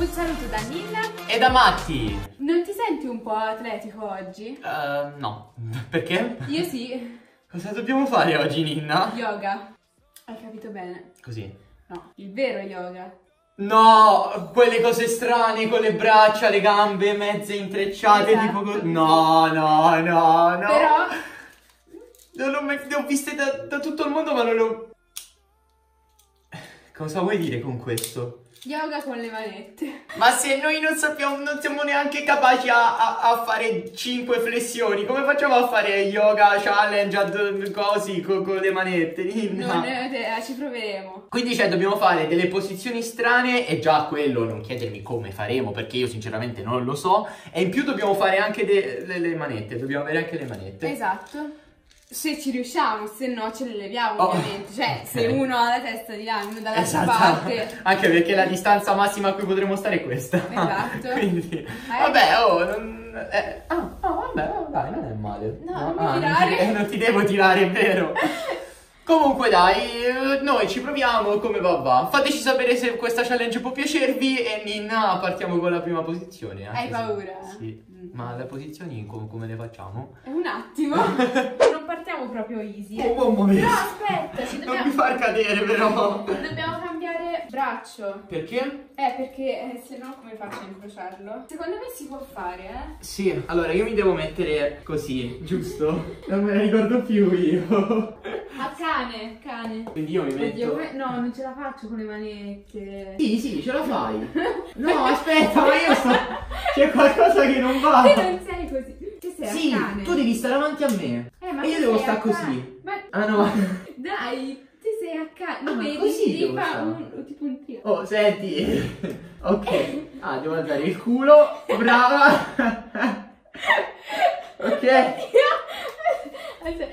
Un saluto da Nina. E da Matti. Non ti senti un po' atletico oggi? Uh, no. Perché? Io sì. Cosa dobbiamo fare oggi, Ninna? Yoga. Hai capito bene? Così. No, il vero yoga. No, quelle cose strane con le braccia, le gambe mezze intrecciate, Esatto. tipo così. No, no, no, no. Però Non l'ho mai... Le ho viste da, da tutto il mondo, ma non le ho... Cosa vuoi dire con questo? Yoga con le manette. Ma se noi non sappiamo, non siamo neanche capaci a, a- a fare 5 flessioni, come facciamo a fare yoga challenge ad- così con, con le manette? Ninna? Non ne ho idea, ci proveremo. Quindi cioè dobbiamo fare delle posizioni strane e già quello non chiedermi come faremo perché io sinceramente non lo so e in più dobbiamo fare anche le manette, dobbiamo avere anche le manette. Esatto. Se ci riusciamo, se no ce le leviamo Oh. ovviamente. Cioè, se Ok. uno ha la testa di là e uno dall'altra Esatto, parte. anche perché la distanza massima a cui potremo stare è questa. Esatto. Quindi, vabbè, oh, non... eh, ah, ah, vabbè, oh, dai, non è male. No, non mi ah, tirare. ti, eh, non ti devo tirare, è vero. Comunque dai, eh, noi ci proviamo come va va. Fateci sapere se questa challenge può piacervi e Ninna partiamo con la prima posizione. Hai se- paura? Sì. Mm. Ma le posizioni com- come le facciamo? Un attimo. non partiamo proprio easy. Oh, mamma mia. Però aspetta, ci Non dobbiamo... mi far cadere però. Dobbiamo cambiare braccio. Perché? Eh, perché eh, se no come faccio a incrociarlo? Secondo me si può fare, eh? Sì, allora io mi devo mettere così, giusto? Non me ne ricordo più io. Cane, cane. Quindi io mi metto... Oddio, come- no, non ce la faccio con le manette. Sì, sì, ce la fai. No, aspetta, ma io sto... C'è qualcosa che non va. Te non sei così. Tu sei Sì, cane. tu devi stare avanti a me. Eh, ma e io tu devo stare così. Ma Ah no. dai, tu sei a cane. Ah, vedi? così fare stare. un, tipo un tiro. Oh, senti. Ok. Ah, devo alzare il culo. Brava. ok. Aspetta,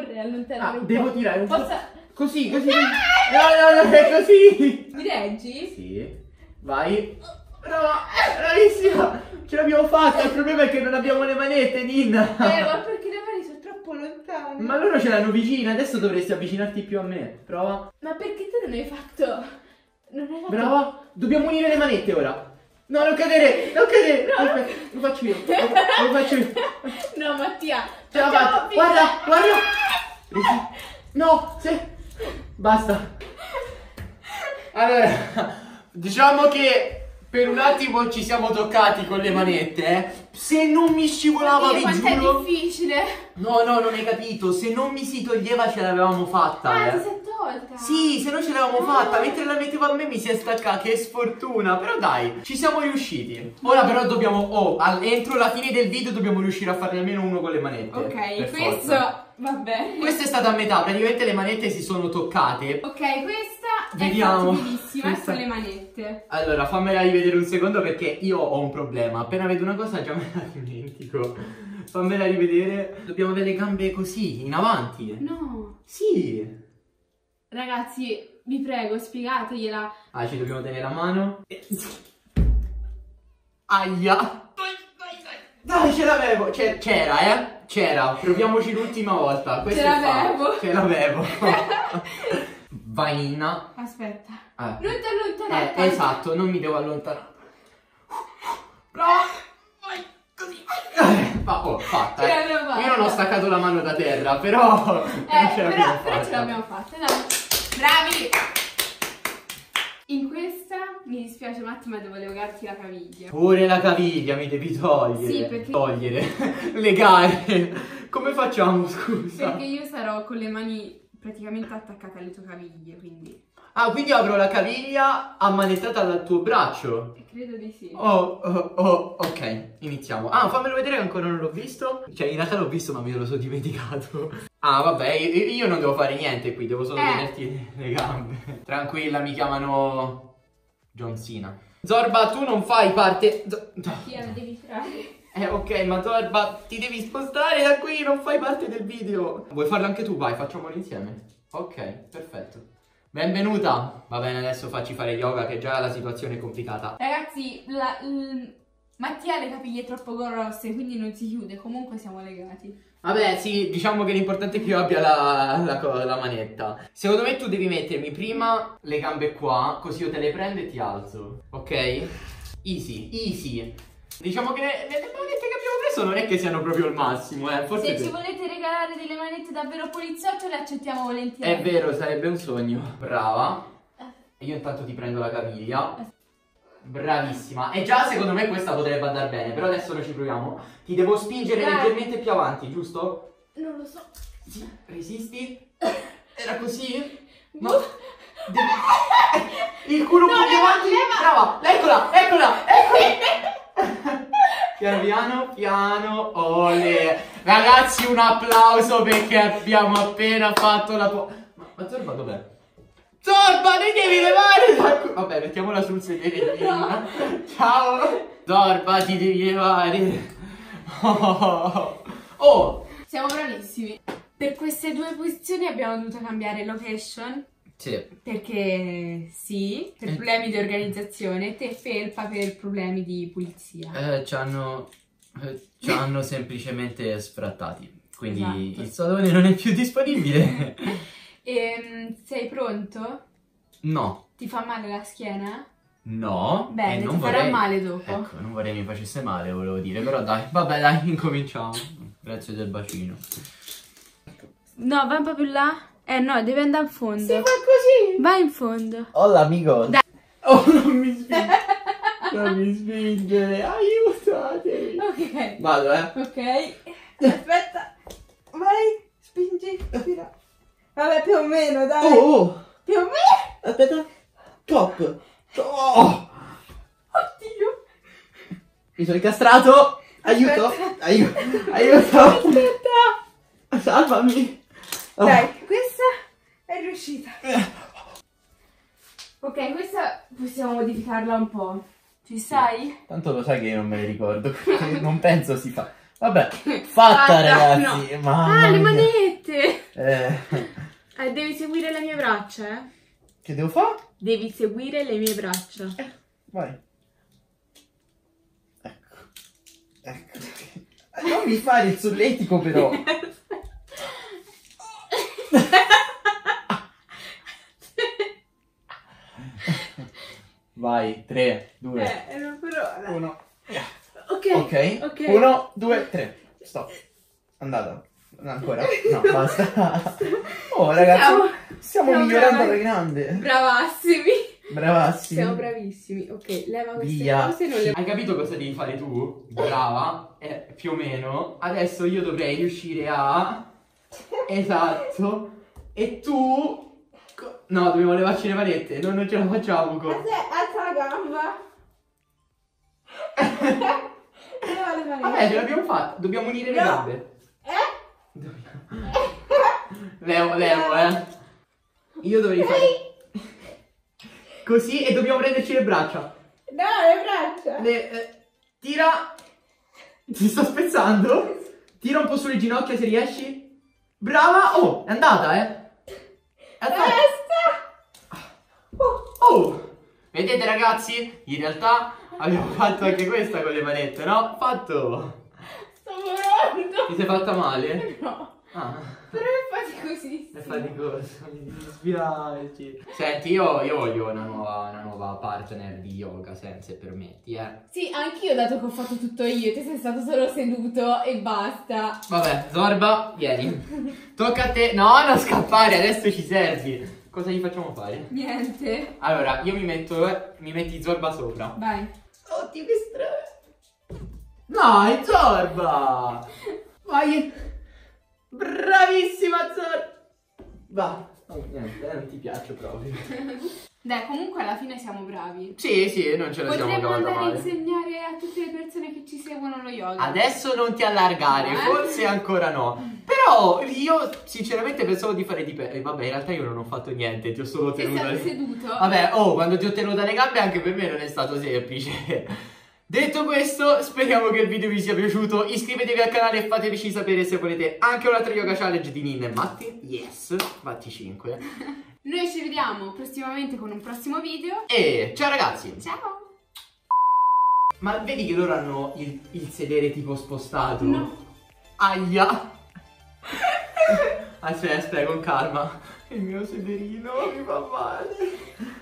vorrei allontanare Ah, devo tirare un po'. Posso... Così, così. No, no, no, è così. Mi reggi? Sì. Vai. Brava. Bravissima. Ce l'abbiamo fatta. Il problema è che non abbiamo le manette, Ninna. Eh, ma perché le mani sono troppo lontane? Ma loro ce l'hanno vicina, adesso dovresti avvicinarti più a me. Prova. Ma perché tu non hai fatto... Non hai fatto... Brava. Dobbiamo unire le manette ora. No, non cadere, non cadere. Aspetta, lo faccio io. Lo, lo faccio io. No, Mattia. Ce la faccio. Guarda, guarda. No, se... Basta. Allora, diciamo che per un attimo ci siamo toccati con le manette, eh. Se non mi scivolava, Oddio, vi quanto è giuro. difficile. No, no, non hai capito. Se non mi si toglieva, ce l'avevamo fatta. Ah, eh. ti sei tolta. Sì, se no ce l'avevamo fatta, mentre la mettevo a me mi si è staccata, che sfortuna, però dai, ci siamo riusciti. Ora però dobbiamo, oh, entro la fine del video dobbiamo riuscire a farne almeno uno con le manette. Ok, questo forza. Va bene. Questa è stata a metà, praticamente le manette si sono toccate. Ok, questa Vediamo. è fattibilissima Questa- le manette. Allora, fammela rivedere un secondo perché io ho un problema, appena vedo una cosa già me la dimentico. Fammela rivedere. Dobbiamo avere le gambe così, in avanti. No. Sì. Ragazzi, vi prego, spiegategliela. Ah, ci dobbiamo tenere la mano. E- Aia. Dai, ce l'avevo. C'era, eh? C'era. Proviamoci l'ultima volta. Questo Ce l'avevo. Ce l'avevo. Vai, Ninna. Aspetta. Eh. Non ti allontanare. Eh, esatto, non mi devo allontanare. Vai, così. Eh, fa- oh, fatta. Eh. fatta. Io non ho staccato la mano da terra, però. Eh, non ce l'abbiamo però, però ce l'abbiamo fatta, dai. Bravi! In questa mi dispiace Matti, ma devo legarti la caviglia. Pure la caviglia mi devi togliere. Sì, perché- Togliere. Legare. Come facciamo, scusa? Perché io sarò con le mani praticamente attaccate alle tue caviglie, quindi. Ah, quindi apro la caviglia ammanettata dal tuo braccio. E credo di sì. Oh, oh, oh, ok, iniziamo. Ah, fammelo vedere che ancora non l'ho visto. Cioè, in realtà l'ho visto, ma me lo sono dimenticato. Ah, vabbè, io, non devo fare niente qui, devo solo Eh. tenerti le gambe. Tranquilla, mi chiamano John Cena. Zorba, tu non fai parte... Zo- Mattia, la devi tirare. Eh, ok, ma Zorba, ti devi spostare da qui, non fai parte del video. Vuoi farlo anche tu? Vai, facciamolo insieme. Ok, perfetto. Benvenuta. Va bene, adesso facci fare yoga, che già la situazione è complicata. Ragazzi, la- l- Mattia ha le caviglie troppo grosse, quindi non si chiude. Comunque siamo legati. Vabbè, sì, diciamo che l'importante è che io abbia la, la la manetta. Secondo me tu devi mettermi prima le gambe qua, così io te le prendo e ti alzo. Ok? Easy, easy. Diciamo che le, le- manette che abbiamo preso non è che siano proprio il massimo, eh. Forse Se ci volete regalare delle manette davvero poliziotto, le accettiamo volentieri. È vero, sarebbe un sogno. Brava. Io intanto ti prendo la caviglia. Bravissima. E già secondo me questa potrebbe andare bene, però adesso noi ci proviamo. Ti devo spingere Dai. leggermente più avanti, giusto? Non lo so. Sì, resisti. Era così? No. Devi- Il culo un No, po' più avanti. Brava, eccola, eccola, eccola. Piano piano, piano, ole. Ragazzi, un applauso perché abbiamo appena fatto la tua... Ma, ma Zorba dov'è? Zorba, ne devi Vabbè, mettiamola sul sedere. No. Ciao. Zorba, ti devi levare. Oh. oh. Siamo bravissimi. Per queste due posizioni abbiamo dovuto cambiare location. Sì. Perché sì, per Eh. problemi di organizzazione, te felpa per problemi di pulizia. Eh, ci hanno, eh, ci hanno semplicemente sfrattati. Quindi Esatto. il salone non è più disponibile. Ehm, sei pronto? no, Ti fa male la schiena? no. Bene, e ti non farà vorrei- male dopo. Ecco, non vorrei mi facesse male, volevo dire. Però dai, vabbè, dai, incominciamo. Grazie del bacino. No, vai un po' più là. Eh no, devi andare in fondo. così. Vai in fondo. Hola, amico. Dai. Oh, non mi spingere. non mi spingere. Aiutatemi. Ok. Vado, eh. Ok. Aspetta, vai, spingi, tira. Vabbè, più o meno, dai. Oh, oh. Più o meno. Aspetta. Top. Oh. Oddio. Mi sono incastrato. Aiuto. Aspetta. Aiuto. Aiuto. Aspetta. Salvami. Oh. Dai, questa è riuscita. Ok, questa possiamo modificarla un po'. Ci stai? Tanto lo sai che io non me le ricordo. non penso si fa. Vabbè, fatta, Fatta, ragazzi. Mamma ah, le manette! Eh, Eh, devi seguire le mie braccia, eh? che devo fare? Devi seguire le mie braccia. Vai. Ecco. Ecco. Non mi fare il solletico però. Vai, 3, 2, Eh, era però. dai. 1. Ok. Ok. Ok. 1, 2, 3. Stop. Andata. Ancora? No, basta. Oh, ragazzi. Siamo- Stiamo siamo migliorando alla grande. Bravissimi. Bravassimi. Siamo bravissimi. Ok, leva queste Via. cose non le... Hai capito cosa devi fare tu? Brava. Eh, più o meno. Adesso io dovrei riuscire a... Esatto. E tu... No, dobbiamo levarci le manette. No, non ce la facciamo. co- Alza, la gamba. Leva le mani. Vabbè, ce l'abbiamo fatta. Dobbiamo unire le No. gambe. Levo, levo, eh. Io dovrei fare... Così e dobbiamo prenderci le braccia. No, le braccia. Le, eh, tira. Ti sto spezzando. Tira un po' sulle ginocchia se riesci. Brava. Oh, è andata, eh. È andata. Testa. Oh. Vedete ragazzi? In realtà abbiamo fatto anche questa con le manette, no? Fatto. Sto morendo. Ti sei fatta male? No. Ah. Però è faticosissimo. È faticoso, mi dispiace. Senti, io, io voglio una nuova, una nuova partner di yoga, se, se permetti, eh. Sì, anch'io dato che ho fatto tutto io, te sei stato solo seduto e basta. Vabbè, Zorba, vieni. Tocca a te. No, non scappare, adesso ci servi. Cosa gli facciamo fare? Niente. Allora, io mi metto, eh, mi metti Zorba sopra. Vai. Oddio, che strano. Dai, Zorba! Vai! Bravissima Zorba! Va. Oh, niente, eh, non ti piace proprio. Dai, comunque alla fine siamo bravi. Sì, sì, non ce la siamo Potremmo cavata andare a male. insegnare a tutte le persone che ci seguono lo yoga. Adesso non ti allargare, Eh? forse ancora no. Però io sinceramente pensavo di fare di pe- eh, Vabbè, in realtà io non ho fatto niente, ti ho solo Sei tenuto. stato le- seduto? Vabbè, oh, quando ti ho tenuto le gambe anche per me non è stato semplice. Detto questo, speriamo che il video vi sia piaciuto. Iscrivetevi al canale e fateci sapere se volete anche un'altra yoga challenge di Ninna e Matti. Yes, Matti 5. Noi ci vediamo prossimamente con un prossimo video. E ciao ragazzi! Ciao! Ma vedi che loro hanno il, il sedere tipo spostato? No. Aia! aspetta, aspetta, con calma. Il mio sederino mi fa male.